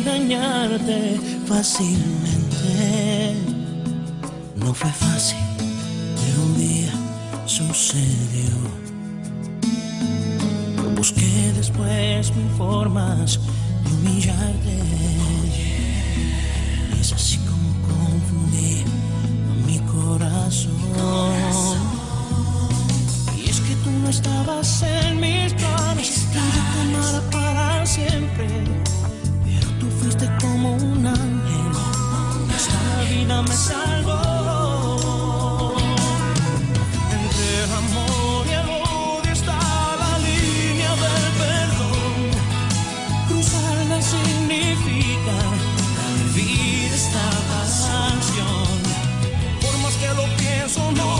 engañarte fácilmente. No fue fácil, pero un día sucedió. Busqué después mil formas de humillarte. Y es así como confundí a mi corazón. Y es que tú no estabas en me salvó. Entre amor y amor está la línea del perdón. Cruzarla significa vivir esta pasión. Por más que lo pienso, no.